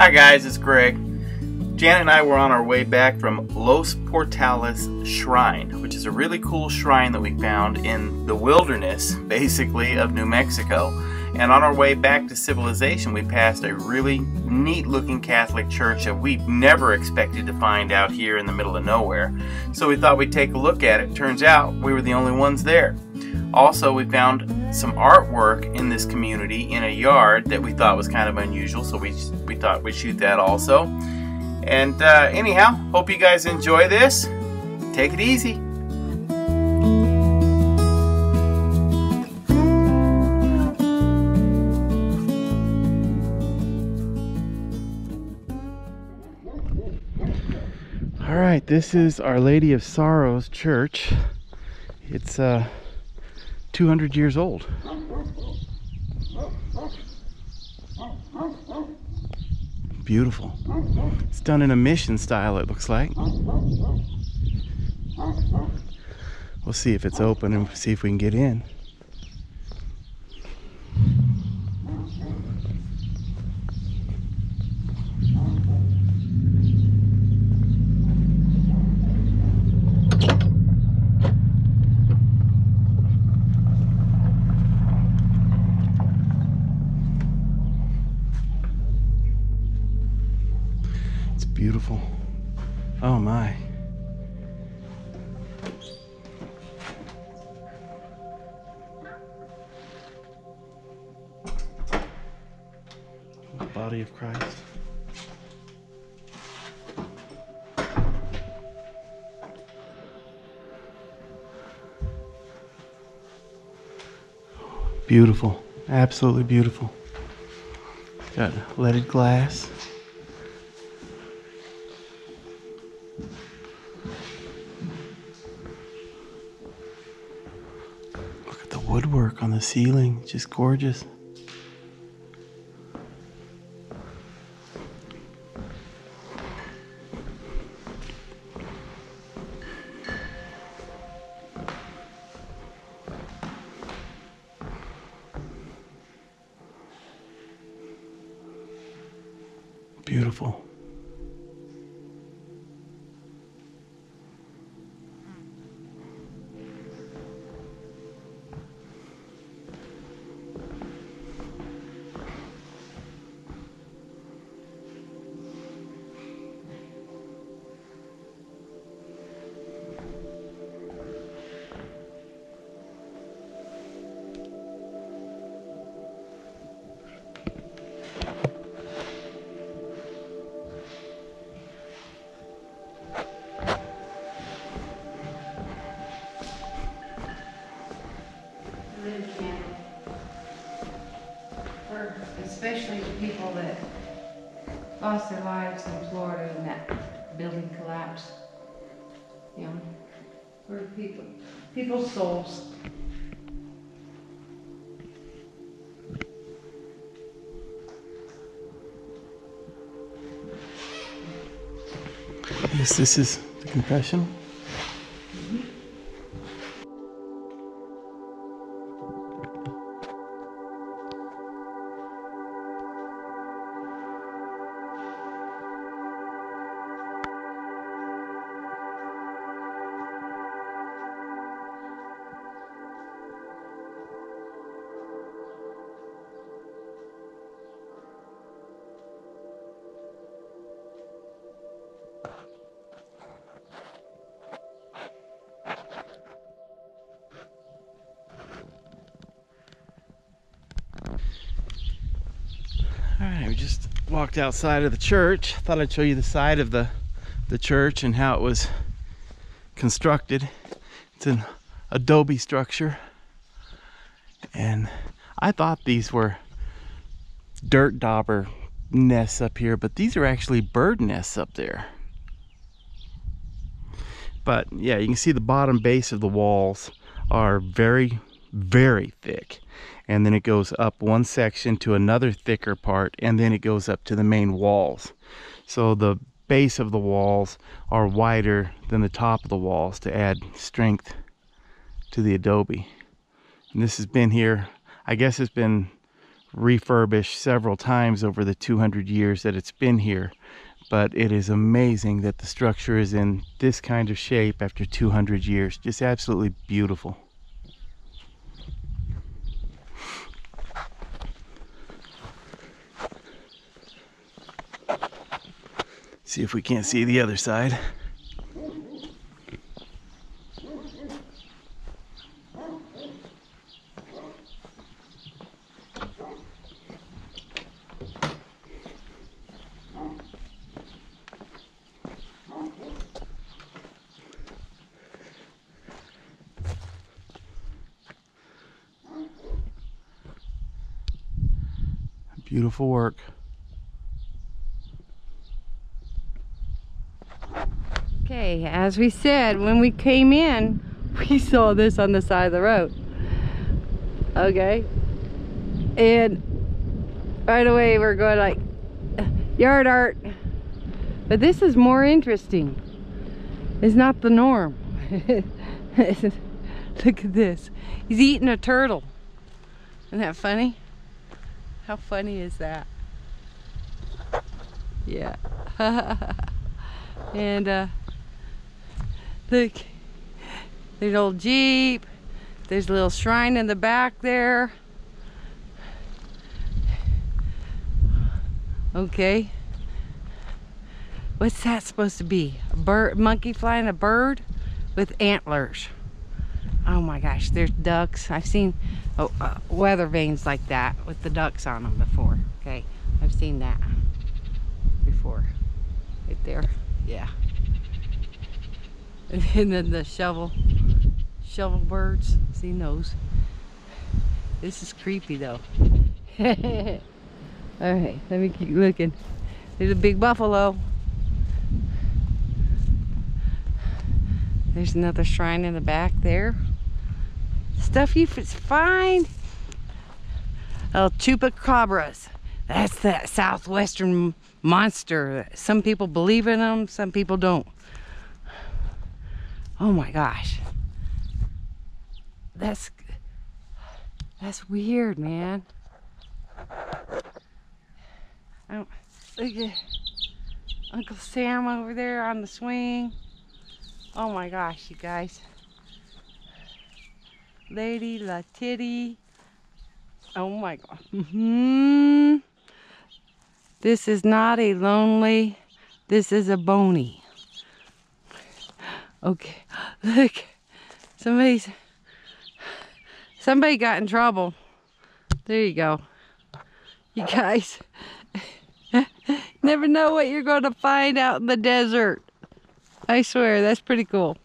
Hi guys, it's Greg. Janet and I were on our way back from Los Portales Shrine, which is a really cool shrine that we found in the wilderness, basically, of New Mexico. And on our way back to civilization, we passed a really neat looking Catholic church that we never expected to find out here in the middle of nowhere. So we thought we'd take a look at it. Turns out we were the only ones there. Also, we found some artwork in this community in a yard that we thought was kind of unusual, so we, we thought we'd shoot that also. And uh, anyhow, hope you guys enjoy this. Take it easy. All right, this is Our Lady of Sorrows Church. It's uh, 200 years old. Beautiful. It's done in a mission style, it looks like. We'll see if it's open and see if we can get in. It's beautiful. Oh my. The body of Christ. Beautiful. Absolutely beautiful. Got leaded glass. The ceiling, just gorgeous. Beautiful. Lost their lives in Florida in that building collapse. You know, people, people's souls. Yes, this is the confession. Just walked outside of the church. Thought I'd show you the side of the the church and how it was constructed. It's an adobe structure. And I thought these were dirt dauber nests up here, but these are actually bird nests up there. But yeah, you can see the bottom base of the walls are very, very thick. And then it goes up one section to another thicker part, and then it goes up to the main walls. So the base of the walls are wider than the top of the walls to add strength to the adobe. And this has been here, I guess it's been refurbished several times over the 200 years that it's been here. But it is amazing that the structure is in this kind of shape after 200 years. Just absolutely beautiful. See if we can't see the other side. Beautiful work. Okay, as we said, when we came in, we saw this on the side of the road. Okay. And right away we're going like, yard art. But this is more interesting. It's not the norm. Look at this. He's eating a turtle. Isn't that funny? How funny is that? Yeah. and uh Look, there's old Jeep. There's a little shrine in the back there. Okay. What's that supposed to be? A bird, monkey flying a bird with antlers. Oh my gosh, there's ducks. I've seen oh, uh, weather vanes like that with the ducks on them before. Okay, I've seen that before. Right there. Yeah. and then the shovel shovel birds see those this is creepy though. All right let me keep looking. There's a big buffalo. There's another shrine in the back there. Stuff you find. El chupacabras. That's that southwestern monster. Some people believe in them some people don't Oh my gosh. That's that's weird, man. I don't look at Uncle Sam over there on the swing. Oh my gosh, you guys. Lady La Titty. Oh my god. Mm -hmm. This is not a lonely, this is a bony. Okay, look, somebody's, somebody got in trouble. There you go. You guys never know what you're going to find out in the desert. I swear, that's pretty cool.